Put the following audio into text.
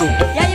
yeah